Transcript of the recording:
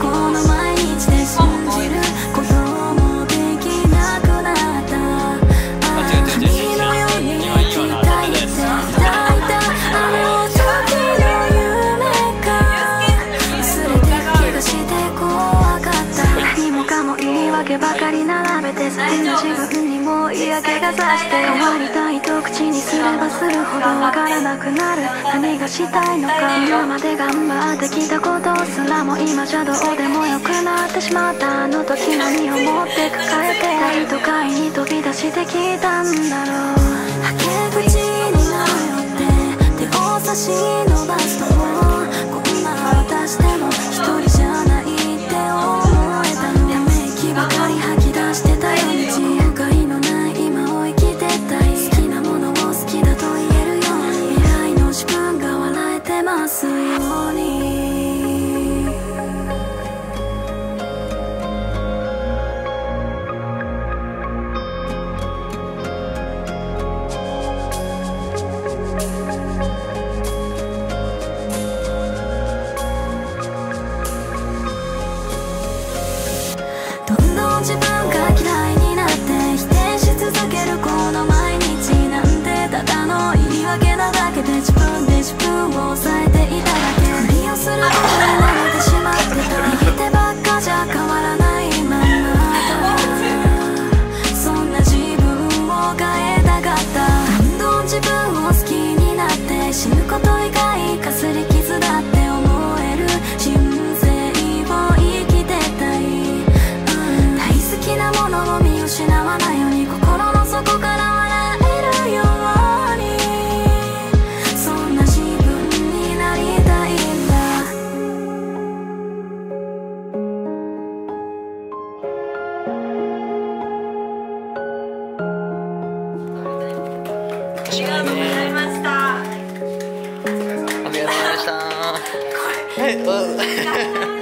このまま嫌気がさして変わりたいと口にすればするほどわからなくなる。何がしたいのか今まで頑張ってきたことすらも今じゃどうでもよくなってしまった。あの時何を持って抱えて大都会に飛び出してきたんだろう。はけ口になるよって手を差し伸ばすように。失わないように心の底から笑えるようにそんな自分になりたいんだ。ありがとうございました。はい